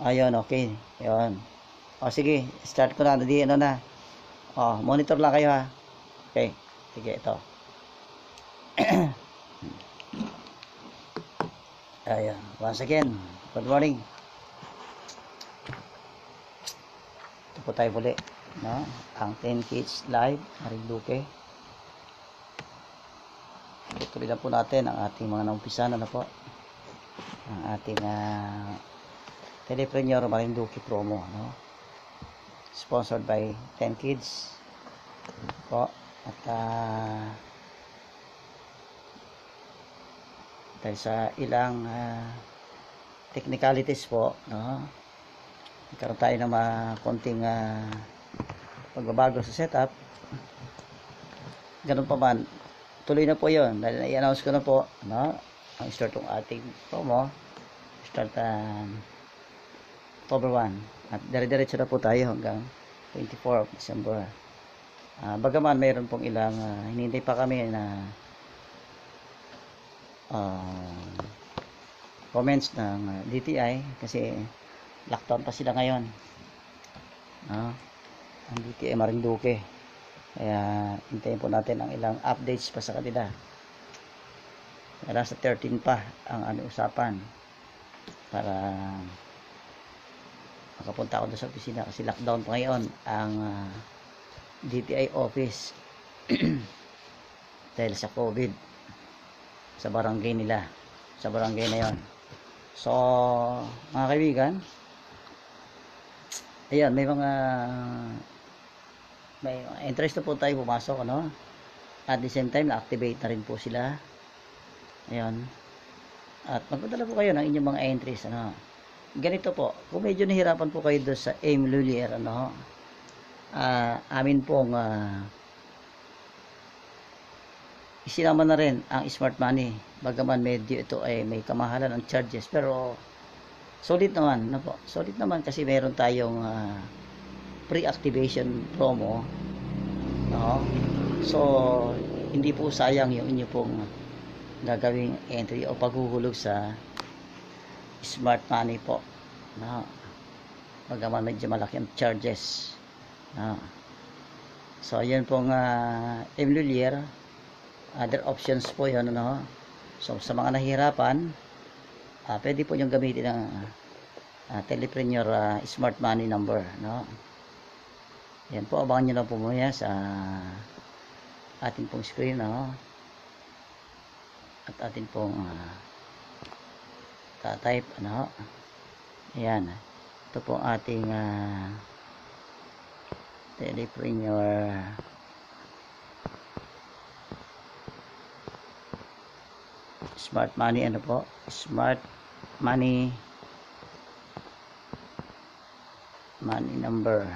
Ayun, okay. Yun. O, sige. Start ko na. Di, ano na. O, monitor lang kayo ha. Okay. Sige, ito. Ayan. Once again, good morning. Ito po tayo muli. No? Ang 10 Kids Live, Marinduque. Tuloy lang po natin ang ating mga naumpisan. Ano po? Ang ating uh, Telepreneur Marinduque promo. No? Sponsored by 10 Kids. Po. At uh, sa ilang uh, technicalities po, no? Nagkaroon tayo ng mga konting uh, pagbabago sa setup. Ganun pa man, tuloy na po yon dahil i-announce ko na po, no? Ang start ng ating promo, start um, October 1. At dire-diretso na po tayo hanggang 24 of December. Uh, bagaman mayroon pong ilang uh, hinihintay pa kami na uh, comments ng uh, DTI kasi lockdown pa sila ngayon no? ang DTI Marinduque kaya hintayin po natin ang ilang updates pa sa kanila kaya sa 13 pa ang ano usapan para makapunta ako sa opisina kasi lockdown pa ngayon ang uh, DTI office. Dahil sa COVID. Sa barangay nila. Sa barangay na yon so mga kaibigan ayan may mga may interest na po tayo pumasok ano? At the same time na-activate na rin po sila. Ayan. At magpadala po kayo ng inyong mga entries ano ganito po kung medyo nahirapan po kayo doon sa aim lulier ano uh, amin pong uh, isinama na rin ang smart money bagaman medyo ito ay may kamahalan ng charges pero solid naman na po solid naman kasi meron tayong uh, pre-activation promo no? so hindi po sayang yung inyo pong gagawing entry o paghuhulog sa smart money po. No? bagaman medyo malaki ang charges. No? so yun pong uh, Emlulier other options po yun ano so sa mga nahihirapan uh, pwede po yung gamitin ng uh, telepreneur uh, smart money number no? Yan po abangan nyo lang po muna sa ating pong screen no? At ating pong uh, ta-type ano? Ayan. Ito po ating uh, telepreneur smart money ano po? Smart money. Money number.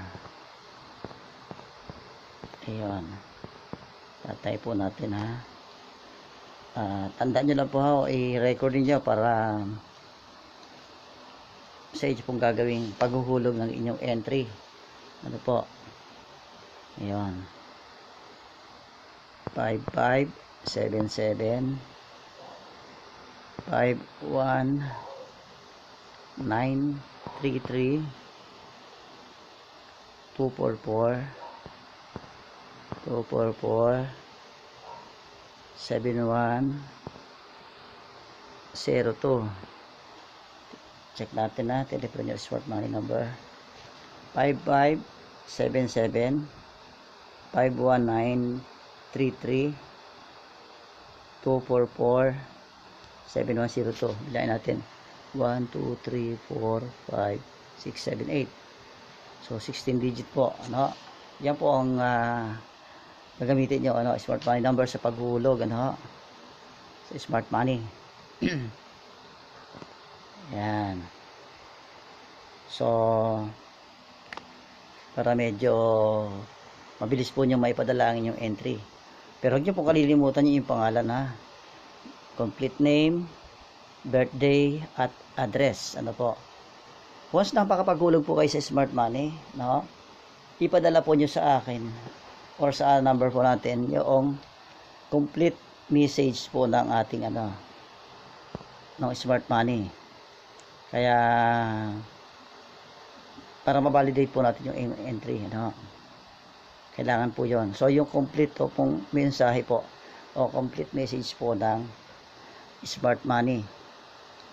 Ayun tatay po natin ha? Uh, tandaan nyo lang po ha i-record niyo para inyo pong gagawing paghuhulog ng inyong entry. Ano po? Ayun 5577 five one nine three three. two four four. two four four. seven one zero two check natin na your smart money number. five five seven seven five one nine three three two four four 7102 bilain natin. 1, 2, 3, 4, 5, 6, 7, 8 so 16 digit po ano? Yan po ang uh, gagamitin nyo ano, smart money number sa paghulog ano? Sa smart money yan so para medyo mabilis po nyo maipadala ang inyong entry pero huwag nyo po kalilimutan yung pangalan ha complete name, birthday, at address. Ano po? Once napakapaghulog po kayo sa smart money, no? ipadala po nyo sa akin or sa number po natin yung complete message po ng ating ano ng smart money. Kaya para ma-validate po natin yung en- entry ano kailangan po yon so yung complete po pong mensahe po o complete message po ng smart money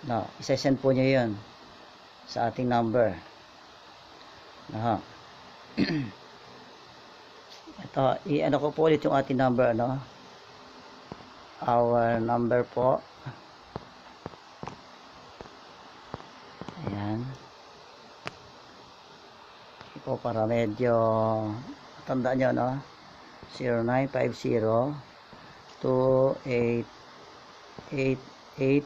no? Isa-send po nyo yun sa ating number no? Ito i-ano ko po ulit yung ating number ano our number po ayan Ito po para medyo tandaan nyo no? 0950 2888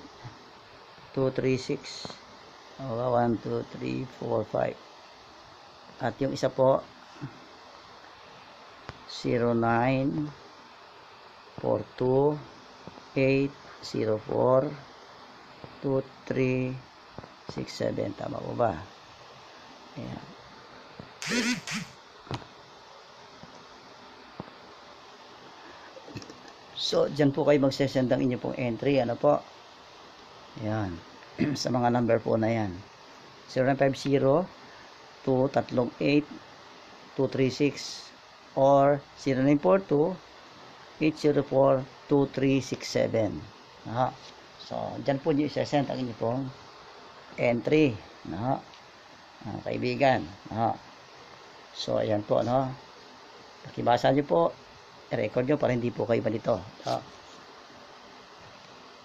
236 1, 2, 3, 4, 5 at yung isa po 09 42 804 23 67 tama po ba? Ayan so dyan po kayo magsesend ang inyo pong entry ano po? Ayan. Sa mga number po na yan. 0950 238 236 or 0942 804 2367 Aha. so dyan po nyo isasend ang inyo pong entry. No ah, kaibigan. No so ayan po no pakibasa nyo po i-record nyo para hindi po kayo malito no?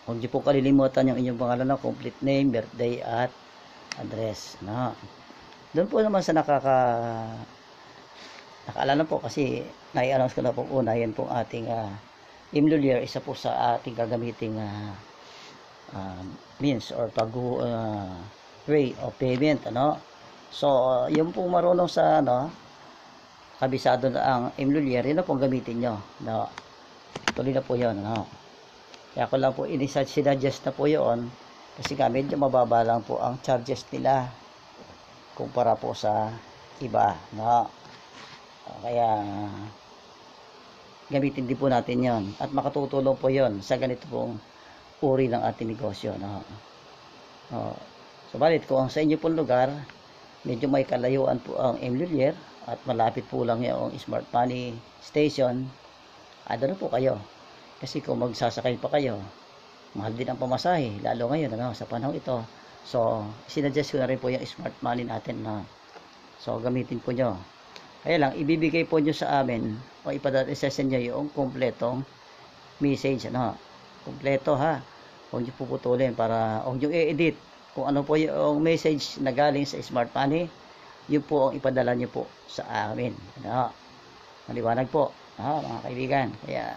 huwag nyo po kalilimutan yung inyong pangalan no? complete name, birthday at address no doon po naman sa nakaka nakaalala po kasi nai-announce ko na po una yan po ating uh, imlulier isa po sa ating gagamiting uh, uh, means or pag uh, way of payment ano so yung po marunong sa ano kabisado na ang imlulier yun na po gamitin nyo. No. Tuloy na po yun ano kaya ko lang po inisuggest na po yun. Kasi nga medyo mababa lang po ang charges nila kumpara po sa iba no. Kaya gamitin din po natin yon at makatutulong po yon sa ganito pong uri ng ating negosyo no? oh. so balit kung sa inyo pong lugar medyo may kalayuan po ang Emlulier at malapit po lang yung smart money station ano na po kayo kasi kung magsasakay pa kayo mahal din ang pamasahe lalo ngayon ano, sa panahon ito so sinadjust ko na rin po yung smart money natin na so gamitin po nyo kaya lang, ibibigay po nyo sa amin o ipadasesend nyo yung kompletong message. Ano, kompleto ha. Huwag nyo puputulin para huwag nyo i-edit. Kung ano po yung message na galing sa Smart Money, yun po ang ipadala nyo po sa amin. Ano, maliwanag po. Ha, mga kaibigan. Kaya,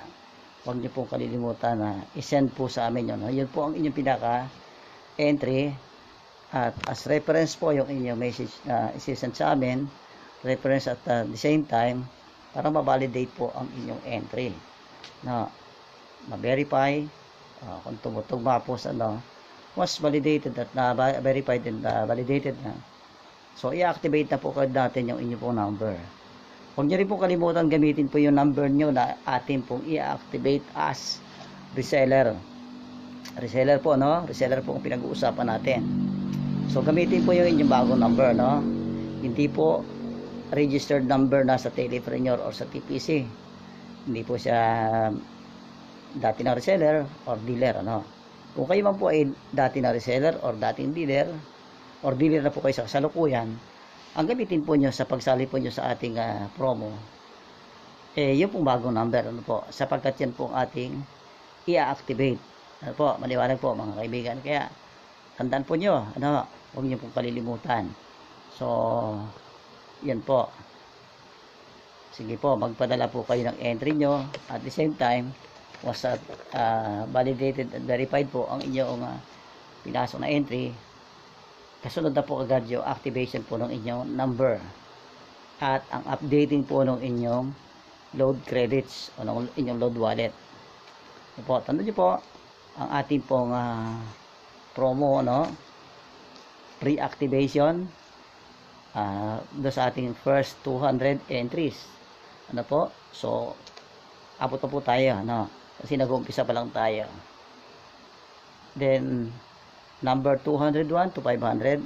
huwag nyo pong kalilimutan na isend po sa amin yun. No? Yun po ang inyong pinaka entry at as reference po yung inyong message na isisend sa amin reference at uh, the same time para ma-validate po ang inyong entry na ma-verify uh, kung tumutugma po sa ano was validated at na verified and uh, validated na so i-activate na po kayo natin yung inyong pong number huwag nyo rin po kalimutan gamitin po yung number nyo na atin pong i-activate as reseller reseller po no reseller po ang pinag-uusapan natin so gamitin po yung inyong bagong number no hindi po registered number na sa telepreneur or sa TPC. Hindi po siya dati na reseller or dealer. Ano? Kung kayo man po ay dati na reseller or dating dealer or dealer na po kayo sa kasalukuyan, ang gamitin po nyo sa pagsali po nyo sa ating uh, promo, eh, yung pong bagong number, ano po, sapagkat yan po ating i-activate. Ano po, maliwanag po mga kaibigan. Kaya, tandaan po nyo, ano, huwag nyo pong kalilimutan. So, yan po sige po magpadala po kayo ng entry nyo at the same time was uh, validated and verified po ang inyong uh, pinasok na entry. Kasunod na po agad yung activation po ng inyong number at ang updating po ng inyong load credits o ng inyong load wallet. Yan po, tanda nyo po ang ating pong uh, promo no pre-activation uh, do sa ating first 200 entries. Ano po? So abot po tayo no kasi nag-uumpisa pa lang tayo. Then number 201 to 500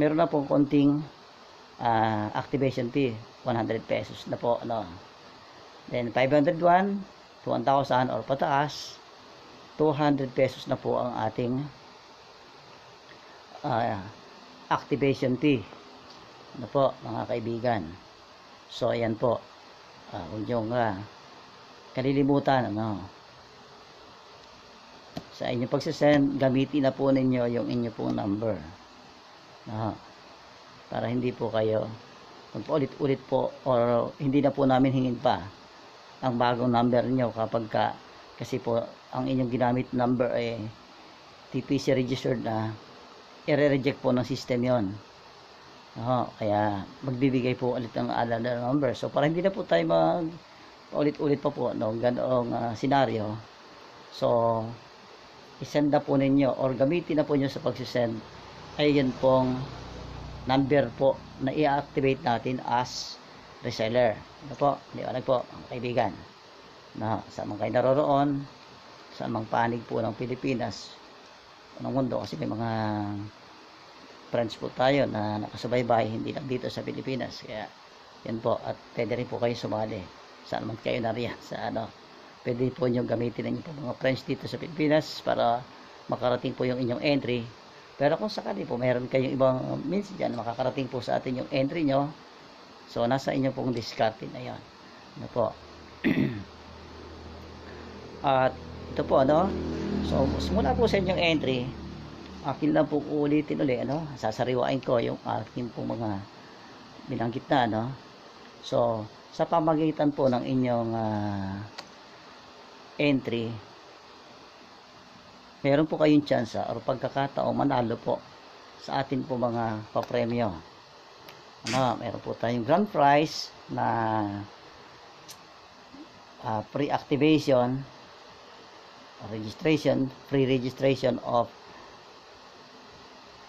meron na pong konting ah, activation fee 100 pesos na po ano. Then 501 to 1,000 or pataas 200 pesos na po ang ating ah, activation fee. Ano po mga kaibigan? So ayan po. Uh, huwag niyong ah, kalilimutan ano? Sa inyong pagsasend gamitin na po ninyo yung inyo pong number. No? para hindi po kayo magpaulit-ulit po or hindi na po namin hingin pa ang bagong number niyo kapag ka kasi po ang inyong ginamit number ay TPC registered na i-reject po ng system yon Oo, kaya magbibigay po ulit ng alala number. So para hindi na po tayo mag ulit-ulit pa po no ganoong uh, senaryo so isend na po ninyo or gamitin na po nyo sa pagsisend ay yun pong number po na i-activate natin as reseller. Ano po? Liwanag po, mga kaibigan. Na, sa mga kayo naroroon, sa mga panig po ng Pilipinas, ng mundo, kasi may mga friends po tayo na nakasubaybay, hindi lang dito sa Pilipinas. Kaya, yan po, at pwede rin po kayo sumali. Saan man kayo nariyan, sa ano, pwede po nyo gamitin ng mga friends dito sa Pilipinas para makarating po yung inyong entry pero kung sakali po meron kayong ibang means dyan, makakarating po sa atin yung entry nyo. So, nasa inyo pong discarte na yan. Ano po. At ito po, ano. So, simula po sa inyong entry, akin lang po ulitin ulit, ano. Sasariwain ko yung aking po mga binanggit na, ano. So, sa pamagitan po ng inyong uh, entry, meron po kayong chance or pagkakataong manalo po sa atin po mga papremyo. Ano, meron po tayong grand prize na uh, pre-activation registration, free registration of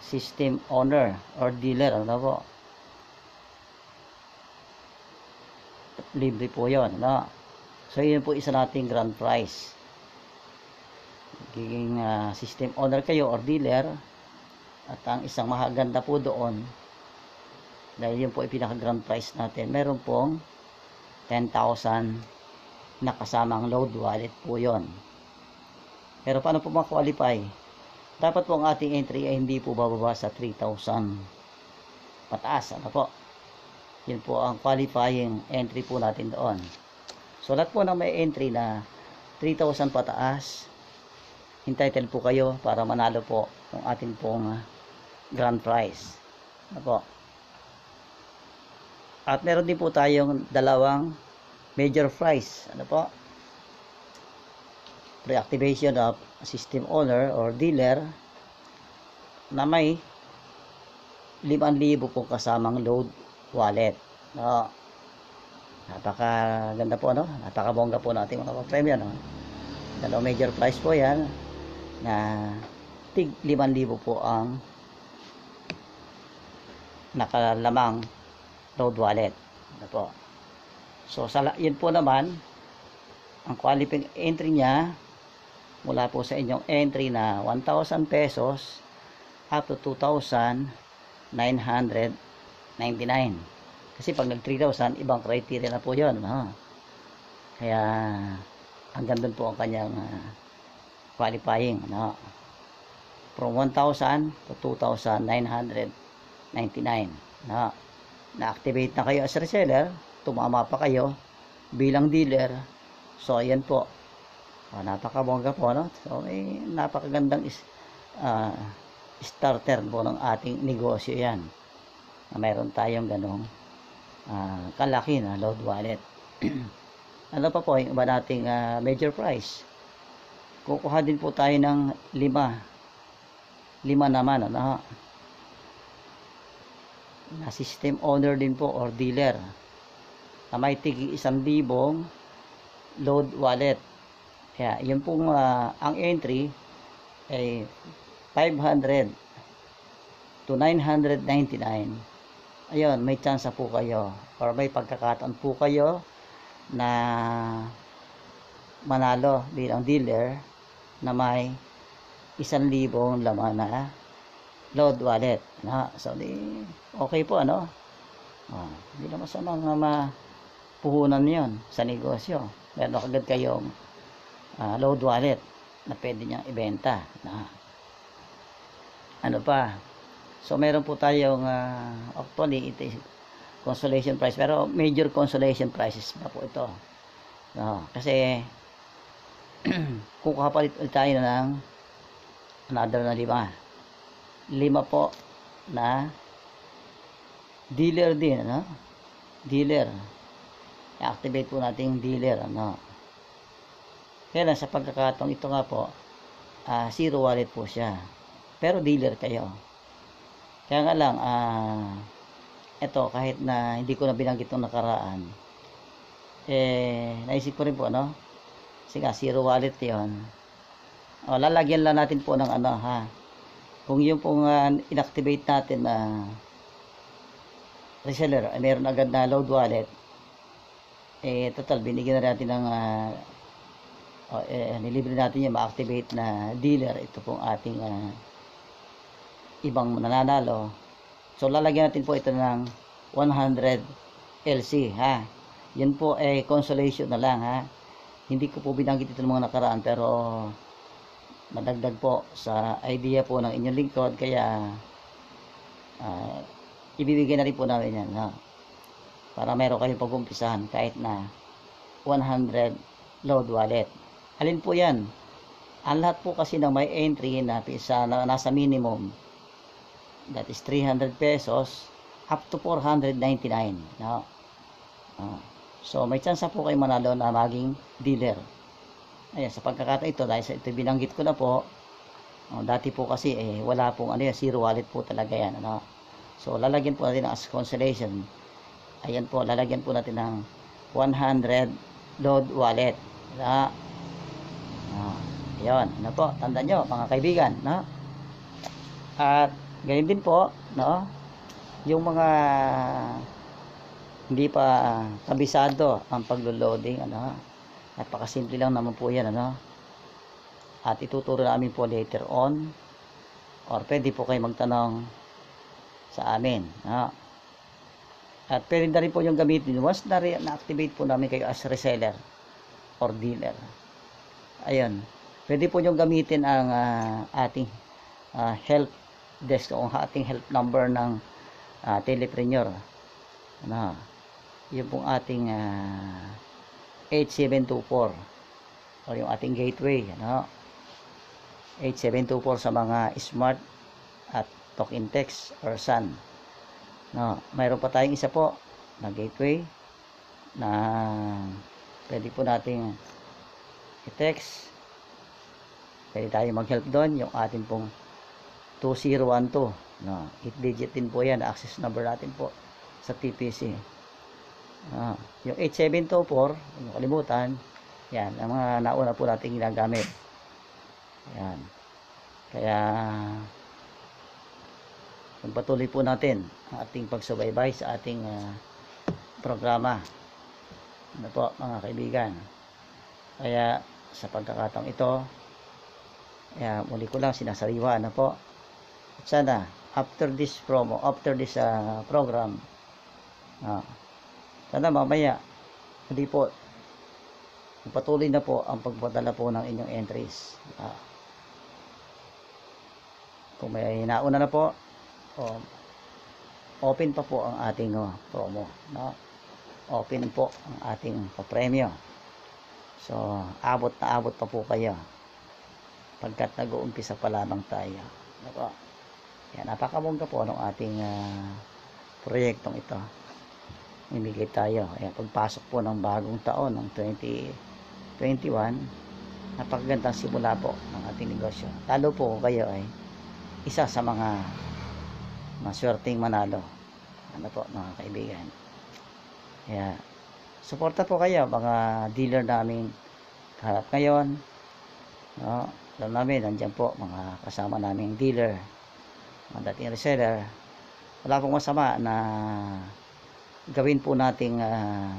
system owner or dealer. Ano po? Libre po yon no? So, yun po isa nating grand prize. Magiging uh, system owner kayo or dealer at ang isang mahaganda po doon dahil yun po ay pinaka grand prize natin meron pong 10,000 na kasamang load wallet po yon pero paano po ma-qualify? Dapat po ang ating entry ay hindi po bababa sa 3,000 pataas ano po yun po ang qualifying entry po natin doon so lahat po na may entry na 3,000 pataas entitled po kayo para manalo po ng ating pong uh, grand prize. Ano po? At meron din po tayong dalawang major prize. Ano po? Reactivation of system owner or dealer na may 5,000 po kasamang load wallet. No? Napaka ganda po, no? Napaka bongga po natin mga premyo, no? Dalawang major prize po yan na tig 5,000 po ang nakalamang load wallet. Ano po. So, sa, yun po naman, ang qualifying entry niya, mula po sa inyong entry na 1,000 pesos up to 2,999. Kasi pag nag 3,000, ibang criteria na po yun. No? Kaya, hanggang doon po ang kanyang uh, qualifying no from 1,000 to 2,999 no na-activate na kayo as reseller tumama pa kayo bilang dealer so ayan po oh, napakabongga po no so eh, napakagandang is, uh, starter po ng ating negosyo yan na mayroon tayong ganong uh, kalaki na load wallet. Ano pa po yung iba nating uh, major price kukuha din po tayo ng lima. Lima naman ano? Na system owner din po or dealer. Na may tigi isang libong load wallet. Kaya yun pong uh, ang entry ay 500 to 999 ayun may chance po kayo or may pagkakataon po kayo na manalo bilang dealer na may isang libong laman na load wallet. Na, so, di, okay po, ano? Oh, hindi naman sa mga mapuhunan yon sa negosyo. Meron agad kayong ah, load wallet na pwede niyang ibenta. Na, ano pa? So, meron po tayong ah, actually, it is consolation price. Pero major consolation prices pa po ito. No, kasi kung kapalit ulit tayo ng another na lima. Lima po na dealer din, ano? Dealer. I-activate po natin yung dealer, ano? Kaya lang, sa pagkakataong ito nga po, ah, zero wallet po siya. Pero dealer kayo. Kaya nga lang, ah, ito, kahit na hindi ko na binanggit nung nakaraan, eh, naisip ko rin po, ano? Kasi nga, zero wallet yon O, lalagyan lang natin po ng ano, ha? Kung yung pong ah, inactivate natin na reseller, ay meron agad na load wallet, eh, total, binigyan na natin ng ah, o, eh, nilibre natin yung ma-activate na dealer. Ito pong ating ah, ibang nananalo. So, lalagyan natin po ito ng 100 LC, ha? Yan po ay consolation na lang, ha? Hindi ko po binanggit ito ng mga nakaraan, pero madagdag po sa idea po ng inyong lingkod, kaya ah, ibibigay na rin po namin yan, ha? Para meron kayong pag-umpisahan kahit na 100 load wallet. Alin po yan? Ang lahat po kasi ng may entry na na nasa minimum that is 300 pesos up to 499 no? Ah. so may chance po kayo manalo na maging dealer ayan sa pagkakataon ito dahil sa ito binanggit ko na po oh, dati po kasi eh wala pong ano yan zero wallet po talaga yan ano? so lalagyan po natin as consolation ayan po lalagyan po natin ng 100 load wallet na Ah, yun, ano po, tandaan nyo, mga kaibigan, no? At, gayon din po, no? Yung mga hindi pa kabisado ang paglo-loading, ano? Napakasimple lang naman po yan, ano? At ituturo namin po later on, or pwede po kayo magtanong sa amin, no? At pwede na rin po yung gamitin. Once na na-activate po namin kayo as reseller or dealer, ayun, pwede po nyo gamitin ang ah, ating ah, help desk o ang ating help number ng uh, telepreneur. Ano, yun pong ating ah, 8724 o yung ating gateway. Ano, 8724 sa mga smart at talk in text or sun. No, mayroon pa tayong isa po na gateway na pwede po nating i-text pwede tayo mag-help doon yung atin pong 2012 no, 8 digit din po yan. Access number natin po sa TPC ah, yung 8724 yung kalimutan. Yan ang mga nauna po natin ginagamit. Yan. Kaya pagpatuloy po natin ang ating pagsubaybay sa ating ah, programa. Ano po mga kaibigan? Kaya sa pagkakataong ito kaya muli ko lang sinasariwa na po? at sana after this promo after this uh, program uh, sana mamaya hindi po patuloy na po ang pagpadala po ng inyong entries uh, kung may nauna na po o, open pa po ang ating uh, promo no? open po ang ating papremyo So, abot na abot pa po kayo. Pagkat nag-uumpisa pa lamang tayo. Ano? Yan, napakabongga po ng ating uh, proyektong ito. Imigay tayo. Ayan, pagpasok po ng bagong taon, ng 2021, napakagandang simula po ng ating negosyo. Lalo po kayo ay isa sa mga maswerteng manalo. Ano po, mga kaibigan. Kaya, suporta po kayo mga dealer namin harap ngayon no alam namin nandiyan po mga kasama naming dealer mga dating reseller wala pong masama na gawin po nating uh,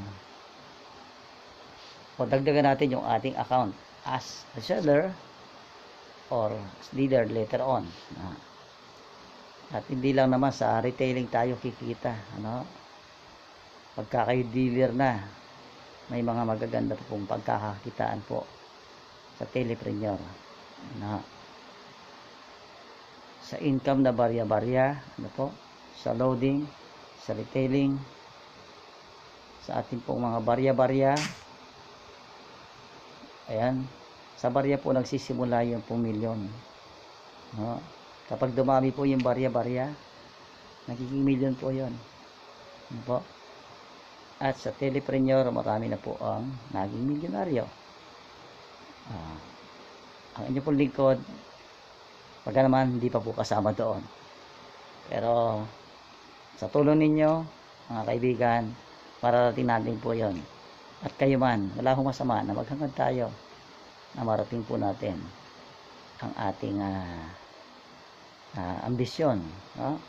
o dagdagan natin yung ating account as reseller or dealer later on no? at hindi lang naman sa retailing tayo kikita ano pagka kayo dealer na, may mga magaganda po pong pagkakakitaan po sa telepreneur. Na, sa income na barya-barya, ano po, sa loading, sa retailing, sa ating pong mga barya-barya. Ayan, sa barya po nagsisimula yung pong milyon. No? Kapag dumami po yung barya-barya, nagiging milyon po yon. Ano po? At sa telepreneur, marami na po ang naging milyonaryo. Ah, ang inyo pong lingkod, pagka naman hindi pa po kasama doon. Pero sa tulong ninyo, mga kaibigan, mararating natin po yon. At kayo man, wala akong masama na maghangad tayo na marating po natin ang ating ah, ah, ambisyon. No?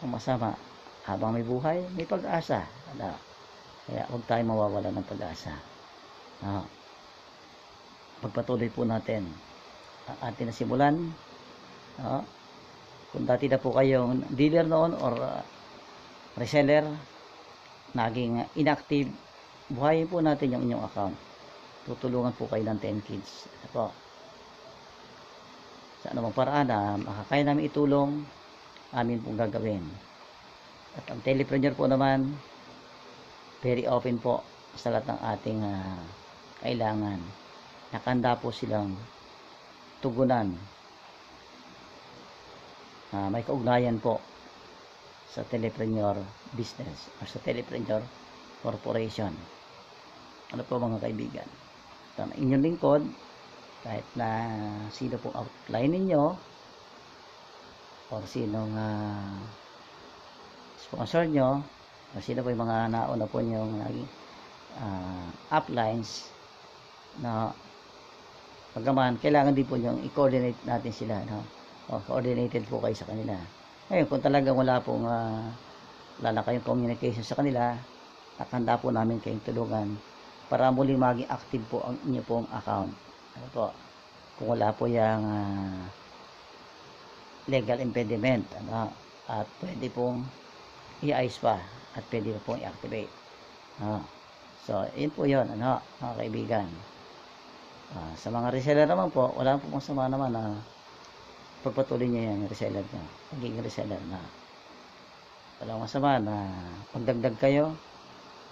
Ang masama, habang may buhay, may pag-asa. Ano? Kaya huwag tayo mawawala ng pag-asa. No? Pagpatuloy po natin ang ating nasimulan. No? Kung dati na po kayong dealer noon or uh, reseller, naging inactive, buhayin po natin yung inyong account. Tutulungan po kayo ng 10 kids. Ano po? Sa anumang paraan na makakaya namin itulong, amin pong gagawin. At ang telepreneur po naman, very open po sa lahat ng ating ah, kailangan. Nakanda po silang tugunan. Ah, may kaugnayan po sa telepreneur business or sa telepreneur corporation. Ano po mga kaibigan? Ito ang inyong lingkod, kahit na sino pong outline ninyo, or sinong ah, sponsor nyo, o sino po yung mga nauna po yung naging ah, uplines na pagkaman, kailangan din po yung i-coordinate natin sila, no? O, coordinated po kayo sa kanila. Ngayon, kung talagang wala pong ah, wala na kayong communication sa kanila, at handa po namin kayong tulungan para muli maging active po ang inyo pong account. Ano po? Kung wala po yung ah, legal impediment, ano, at pwede pong i-ayos pa at pwede pa pong i-activate. Ah, so, yun po yun, ano, mga kaibigan. Ah, sa mga reseller naman po, wala po pong sama naman na pagpatuloy niya yung reseller niya. Pagiging reseller na walang masama na pagdagdag kayo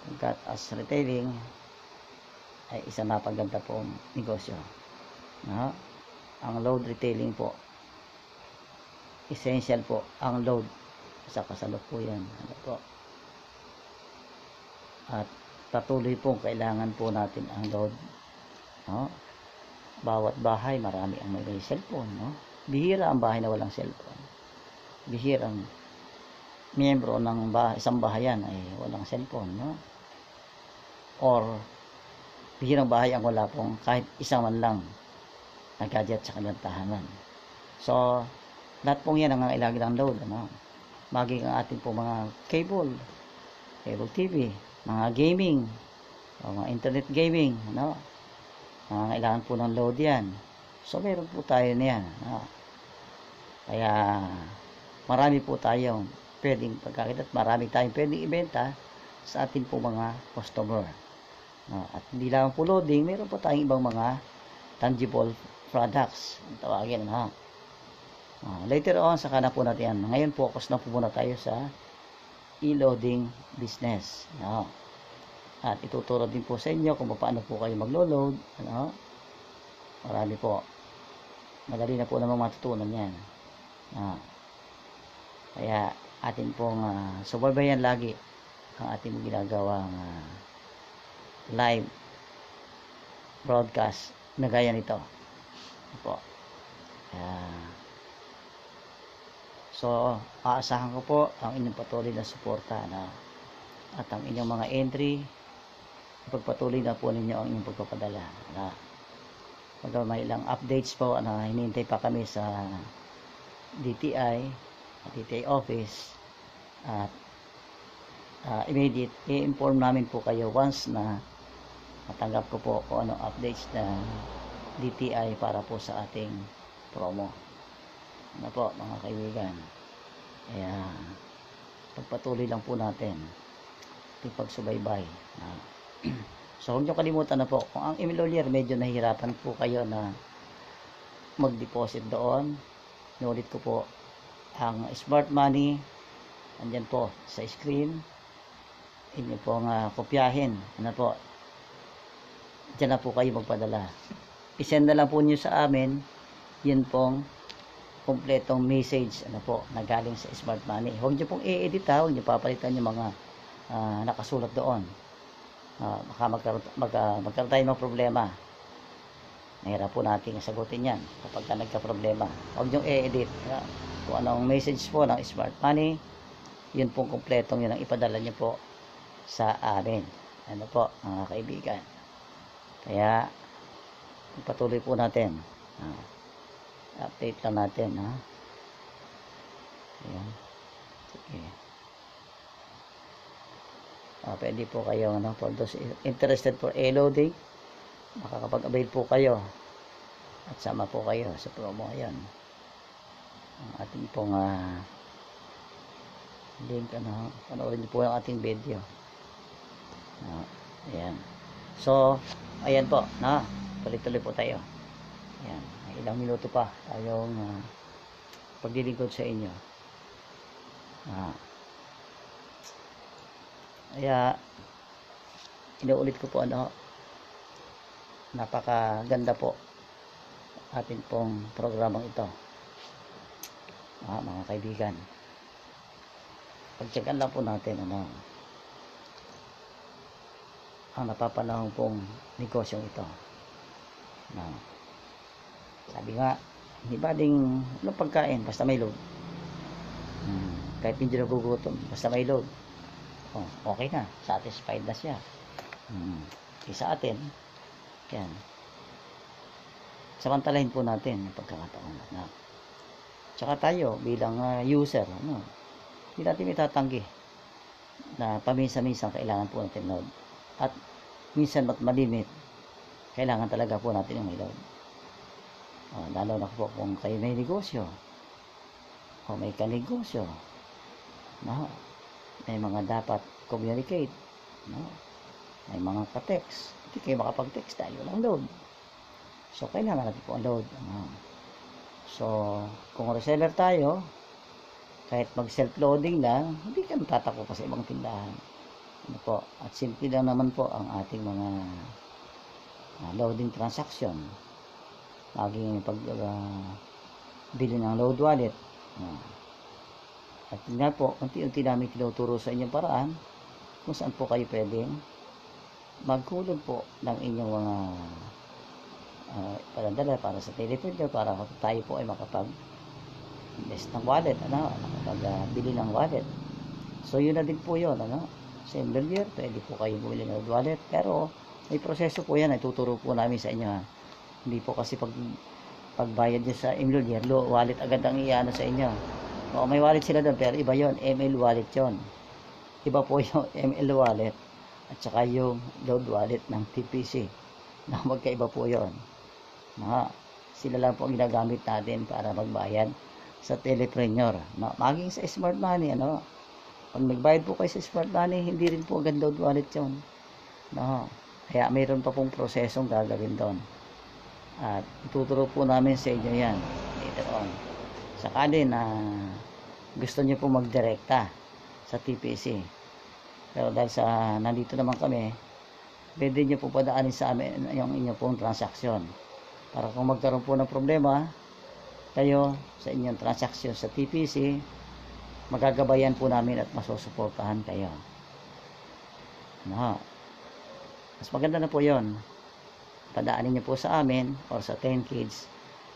pagkat as retailing ay isa napaganda pong negosyo. No? Ang load retailing po essential po ang load sa kasalukuyan. Ano po? At patuloy po kailangan po natin ang load. No? Bawat bahay marami ang may cellphone. No? Bihira ang bahay na walang cellphone. Bihira ang miyembro ng bahay, isang bahayan ay walang cellphone. No? Or bihirang bahay ang wala pong kahit isa man lang na gadget sa kanilang tahanan. So, lahat pong yan ang nangailangan ng load. Ano? Maging ang ating po mga cable, cable TV, mga gaming, o mga internet gaming, ano? Nangailangan po ng load yan. So, meron po tayo niyan. Ano? Kaya, marami po tayong pwedeng pagkakita at marami tayong pwedeng ibenta sa ating po mga customer. No, at hindi lang po loading, meron po tayong ibang mga tangible products. Ang tawagin, ha? Ah, later on, saka na po natin yan. Ngayon, focus na po muna tayo sa e-loading business. No? At ituturo din po sa inyo kung paano po kayo maglo-load. Ano? Marami po. Madali na po namang matutunan yan. Ah. Kaya, atin pong uh, subaybayan lagi ang ating ginagawang ah, live broadcast na gaya nito. Po. Ah, so, aasahan ko po ang inyong patuloy na suporta na at ang inyong mga entry pagpatuloy na po ninyo ang inyong pagpapadala na pag may ilang updates po na hinihintay pa kami sa DTI DTI office at uh, immediate i-inform namin po kayo once na matanggap ko po kung ano updates na DTI para po sa ating promo ano po mga kaibigan kaya pagpatuloy lang po natin ating pagsubaybay. Ah. so, huwag nyo kalimutan na po, kung ang Emilolier medyo nahihirapan po kayo na mag-deposit doon, nulit ko po, ang smart money, andyan po sa screen, inyo pong uh, kopyahin, ano po, dyan na po kayo magpadala. Isend na lang po nyo sa amin, yun pong kompletong message ano po, na galing sa smart money. Huwag nyo pong i-edit ha, huwag nyo papalitan yung mga uh, nakasulat doon. Uh, baka magkaroon, mag, uh, magkaroon tayo ng problema. Mahirap po natin sagutin yan kapag ka nagka-problema. Huwag nyo i-edit. Kung anong message po ng smart money, yun pong kompletong yun ang ipadala nyo po sa amin. Ano po, mga kaibigan. Kaya, patuloy po natin. Uh, update lang natin. Ha? Ayan. Sige. Uh, pwede po kayo ano, for those interested for A-loading makakapag-avail po kayo. At sama po kayo sa promo. Ayan. Ang ating pong uh, link ano, panoorin niyo po ang ating video. Uh, ayan. So ayan po na tuloy-tuloy po tayo. Ayan. Ilang minuto pa tayong uh, paglilingkod sa inyo. Ah. Kaya inuulit ko po ano napakaganda po atin pong programang ito. Ah, mga kaibigan. Pagtsagan lang po natin ano ang napapanahon pong negosyong ito. Na sabi nga hindi ba ding ano pagkain basta may load. Hmm, kahit hindi nagugutom basta may load. Oh, okay na. Satisfied na siya. Hmm. sa atin yan samantalahin po natin ang pagkakataon na tsaka tayo bilang uh, user ano, hindi natin itatanggi na paminsan-minsan kailangan po natin load at minsan mat malimit kailangan talaga po natin yung load oh, lalo na po kung kayo may negosyo o may kanegosyo no? may mga dapat communicate no? may mga ka-text hindi kayo makapag-text dahil walang load. So kailangan natin po ang load. No? so kung reseller tayo kahit mag self-loading lang hindi ka tatakbo pa sa ibang tindahan. Ano po? At simple lang naman po ang ating mga uh, loading transaction. Laging pag uh, bili ng load wallet. Uh, at nga po unti-unti namin tinuturo sa inyong paraan kung saan po kayo pwedeng magkulog po ng inyong mga uh, palandala para sa telephone para tayo po ay makapag invest ng wallet ano makapag uh, ng wallet so yun na din po yun ano sa year, pwede po kayo bumili ng wallet. Pero, may proseso po yan. Ituturo po namin sa inyo. Ha? Hindi po kasi pag pagbayad niya sa year, lo, wallet agad ang iano sa inyo. O, may wallet sila doon, pero iba yon ML wallet yon Iba po yung ML wallet at saka yung load wallet ng TPC. Na magkaiba po yon Na, sila lang po ang ginagamit natin para magbayad sa telepreneur. No? Maging sa smart money, ano, pag nagbayad po kayo sa smart money, hindi rin po agad load wallet yun. No. Kaya mayroon pa pong prosesong gagawin doon. At ituturo po namin sa inyo yan later on. Sakali na gusto niyo po magdirekta sa TPC. Pero dahil sa nandito naman kami, pwede niyo po padaanin sa amin yung inyo pong transaksyon. Para kung magkaroon po ng problema, kayo sa inyong transaksyon sa TPC, magagabayan po namin at masusuportahan kayo. Ano? Mas maganda na po yon. Padaanin niyo po sa amin or sa 10 kids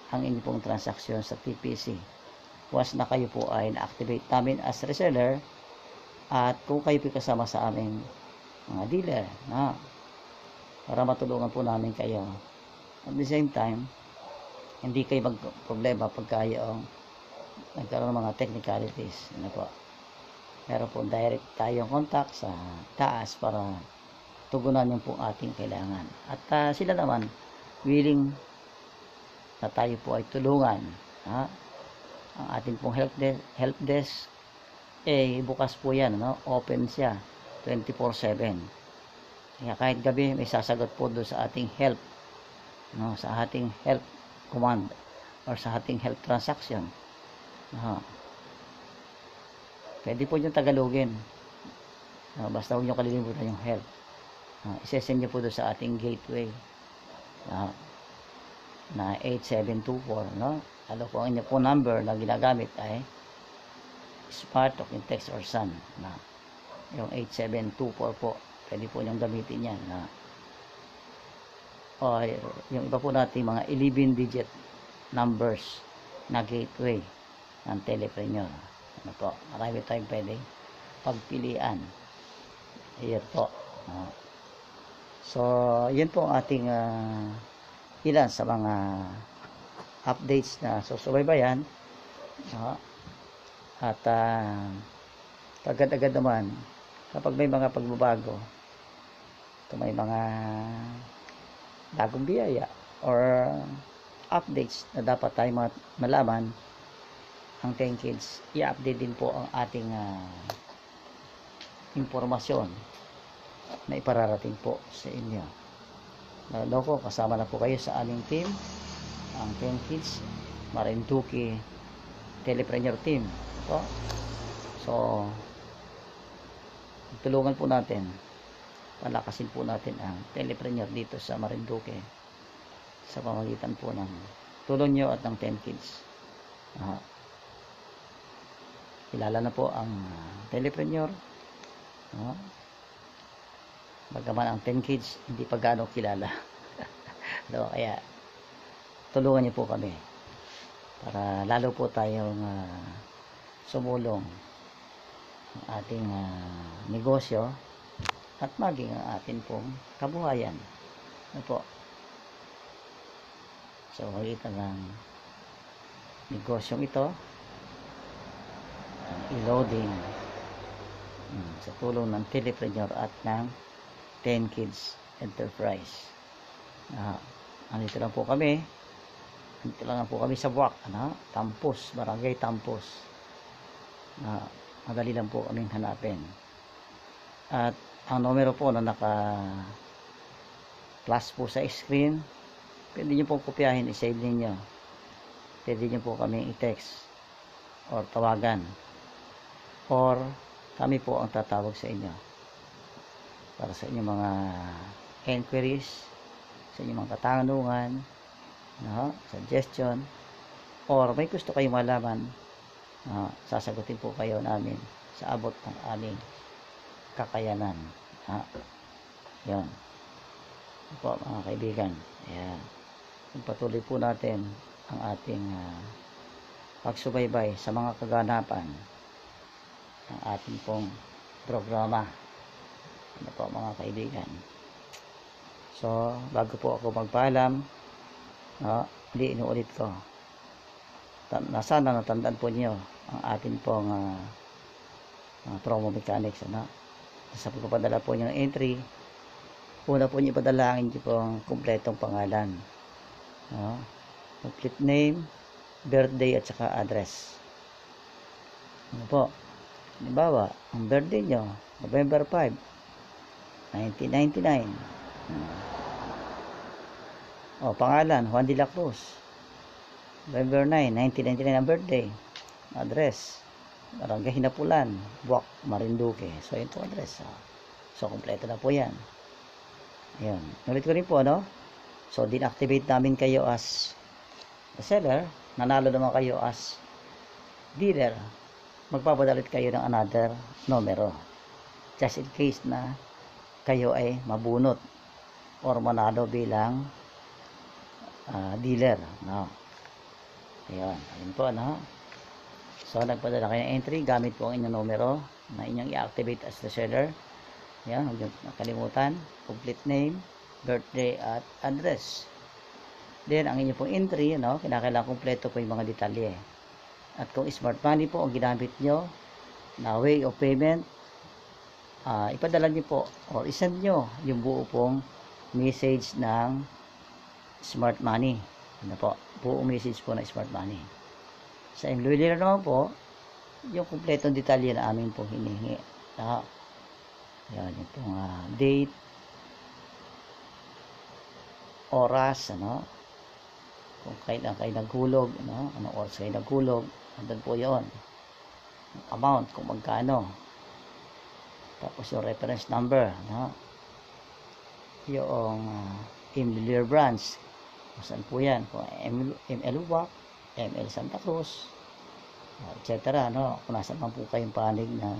ang inyong pong transaksyon sa TPC. Once na kayo po ay na-activate namin as reseller at kung kayo kasama sa aming mga dealer na para matulungan po namin kayo. At the same time hindi kayo magproblema pag kayo nagkaroon ng mga technicalities. Ano po? Pero po direct tayong contact sa taas para tugunan yung po ating kailangan. At uh, sila naman willing na tayo po ay tulungan ha? ang ating pong help desk, help desk eh bukas po yan no? open siya 24/7. Kaya kahit gabi may sasagot po doon sa ating help no sa ating help command or sa ating help transaction. No. Pwede po yung Tagalogin. No, basta huwag niyo kalilimutan yung help. No, isesend niyo po doon sa ating gateway. No, na 8724 no ano po ang inyo po number na ginagamit ay Smart Talk in Text or Sun na yung 8724 po pwede po niyong gamitin yan na o yung iba po natin mga 11 digit numbers na gateway ng telepreneur ano po marami tayong pwede pagpilian ayan po no? so yun po ang ating uh, ilan sa mga updates na susubaybayan no? At uh, agad-agad naman kapag may mga pagbabago ito may mga bagong biyaya or updates na dapat tayo malaman ang 10 kids i-update din po ang ating uh, impormasyon na ipararating po sa inyo. Loko, kasama na po kayo sa aming team ang 10 kids Marinduque Telepreneur team po. so tulungan po natin. Palakasin po natin ang telepreneur dito sa Marinduque sa pamagitan po ng tulong nyo at ng 10 kids. Uh, kilala na po ang telepreneur uh, bagaman ang 10 kids hindi pa gaano kilala. So, kaya tulungan niyo po kami para lalo po tayong uh, sumulong ang ating uh, negosyo at maging ang atin pong kabuhayan ano po so makita ng negosyong ito ang e-loading um, sa tulong ng telepreneur at ng 10 Kids Enterprise. Uh, andito lang po kami. Andito lang po kami sa Buwak. Ano? Tampos. Barangay Tampos. Uh, madali lang po kaming hanapin. At ang numero po na naka plus po sa screen, pwede nyo po kopyahin, i-save ninyo. Pwede nyo po kami i-text or tawagan or kami po ang tatawag sa inyo para sa inyong mga inquiries, sa inyong mga katanungan, no, suggestion, or may gusto kayong malaman, no, sasagutin po kayo namin sa abot ng aming kakayanan. Ha? Yan. po mga kaibigan. Ayan. Patuloy po natin ang ating uh, pagsubaybay sa mga kaganapan ng ating pong programa ano po mga kaibigan so bago po ako magpaalam no, hindi inuulit ko na sana natandaan po niyo ang atin pong uh, uh, promo mechanics ano? sa pagpapadala po niyo ng entry una po niyo padala ang inyo pong kumpletong pangalan no? complete name birthday at saka address ano po halimbawa ang birthday nyo November 5 1999. Oh, pangalan, Juan de la Cruz. November 9, 1999 ang birthday. Address, Barangay Hinapulan, Buwak, Marinduque. So, po address. So, kompleto na po yan. Ayun. Ulit ko rin po, ano? So, dinactivate namin kayo as the seller. Nanalo naman kayo as dealer. Magpapadalit kayo ng another numero. Just in case na kayo ay mabunot or manalo bilang uh, dealer no ayun ayun po no so nagpadala kayo ng entry gamit po ang inyong numero na inyong i-activate as the seller. Yan huwag nyo nakalimutan. Complete name birthday at address. Then ang inyong pong entry no kinakailangan kompleto po yung mga detalye. At kung smart money po ang ginamit nyo na way of payment uh, ipadala niyo po o isend nyo yung buo pong message ng smart money. Ano po buong message po ng smart money. Sa employer naman po yung kumpletong detalye na amin po hinihingi. Uh, Yan, yung pong ah, date, oras, ano, kung kailan kayo naghulog, ano, anong oras kayo naghulog, andun po yon amount, kung magkano. Tapos yung reference number, ano, yung uh, ML branch, kung saan po yan, kung ML, ML WAC, ML Santa Cruz, etc. No? Kung nasa man po kayong panig ng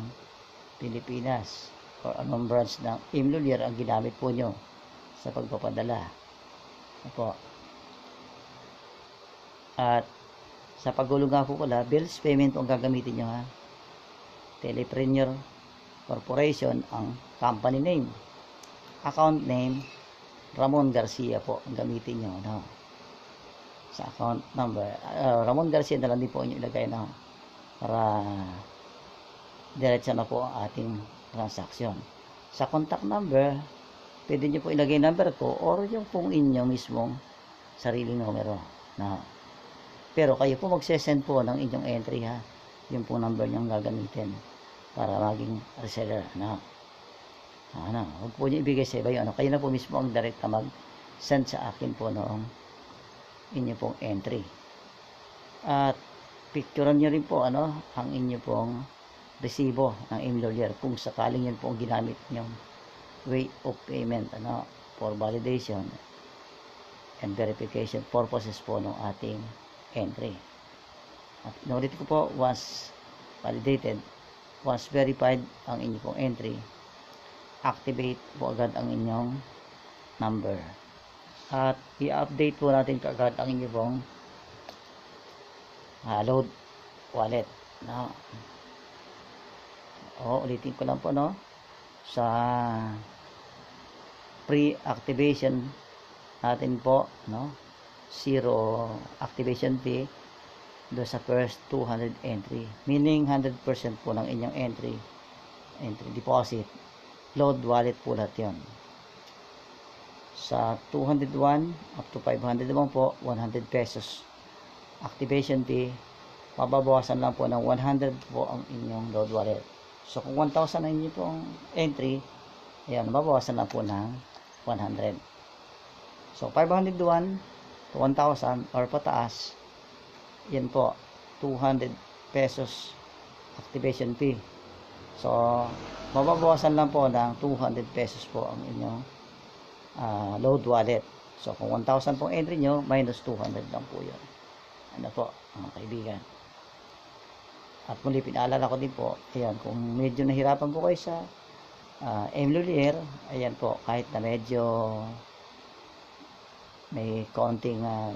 Pilipinas or anong branch ng ML ang ginamit po nyo sa pagpapadala. Opo. At sa paghulog nga po pala, bills payment ang gagamitin nyo ha. Telepreneur Corporation ang company name. Account name, Ramon Garcia po ang gamitin nyo. No? Sa account number. Uh, Ramon Garcia na lang din po inyo ilagay na para diretso na po ang ating transaction. Sa contact number, pwede nyo po ilagay number ko or yung pong inyong mismong sariling numero. Na. Pero kayo po magsesend po ng inyong entry ha. Yung pong number nyo gagamitin para maging reseller. Na. Ano, huwag po nyo ibigay sa iba yun. Ano, kayo na po mismo ang direct na mag-send sa akin po noong inyo pong entry. At picturean nyo rin po ano, ang inyo pong resibo ng employer kung sakaling yan po ang ginamit nyong way of payment ano, for validation and verification purposes po ng ating entry. At inulit ko po, once validated, once verified ang inyo pong entry, activate po agad ang inyong number. At i-update po natin kaagad ang inyong uh, load wallet. No? O, ulitin ko lang po, no? Sa pre-activation natin po, no? Zero activation fee do sa first 200 entry. Meaning 100% po ng inyong entry entry deposit load wallet po lahat yun sa 201 up to 500 naman po? 100 pesos. Activation fee mababawasan lang po ng 100 po ang inyong load wallet. So kung 1,000 ang inyong pong entry ayan mababawasan lang po ng 100 so 501 to 1,000 or pataas yan po 200 pesos activation fee so mababawasan lang po ng 200 pesos po ang inyong uh, load wallet. So, kung 1,000 pong entry nyo, minus 200 lang po yun. Ano po, mga kaibigan. At muli, pinaalala ko din po, ayan, kung medyo nahirapan po kayo sa uh, Emlulier, ayan po, kahit na medyo may konting uh,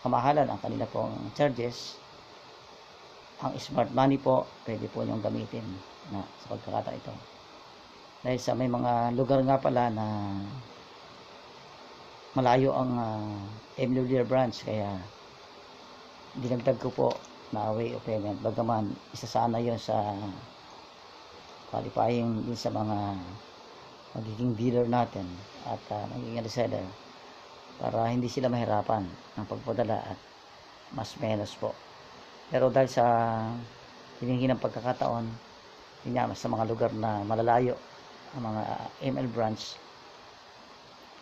kamahalan ang kanila pong charges, ang smart money po, pwede po nyong gamitin na sa pagkakata ito. Dahil sa may mga lugar nga pala na malayo ang uh, Emlulier branch kaya dinagdag ko po na way of payment. Bagaman isa sana yun sa qualifying din sa mga magiging dealer natin at uh, magiging reseller para hindi sila mahirapan ng pagpadala at mas menos po pero dahil sa hinihingi ng pagkakataon, yun nga, sa mga lugar na malalayo, ang mga ML branch,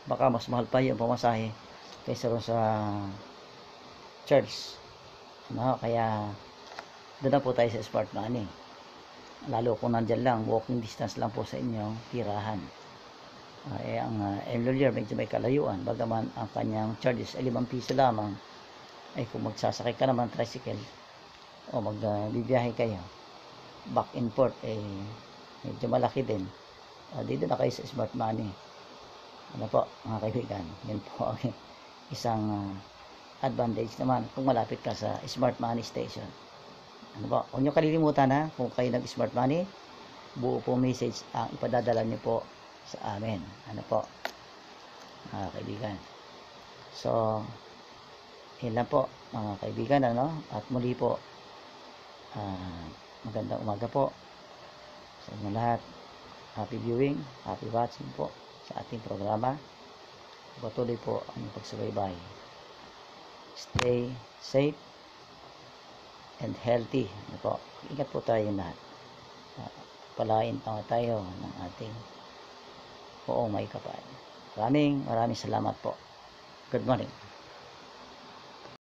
baka mas mahal pa yung pamasahe kaysa rin sa church. No? Kaya, doon na po tayo sa smart money. Lalo kung nandyan lang, walking distance lang po sa inyong tirahan. Uh, eh, ang uh, ML medyo may kalayuan, bagaman ang kanyang charges ay 5 piso lamang, ay kung magsasakay ka naman tricycle, o magbibiyahe uh, kayo back and forth eh medyo malaki din. Uh, dito na kayo sa smart money. Ano po mga kaibigan? Yan po ang isang uh, advantage naman kung malapit ka sa smart money station. Ano po huwag nyo kalilimutan ha kung kayo nag smart money buo po message ang ipadadala nyo po sa amin. Ano po mga kaibigan? So yun lang po mga kaibigan ano? At muli po uh, magandang umaga po sa inyo lahat happy viewing, happy watching po sa ating programa patuloy po ang pagsubaybay stay safe and healthy ano po ingat po tayo lahat uh, pagpalain pa tayo ng ating poong may kapal. Maraming maraming salamat po. Good morning.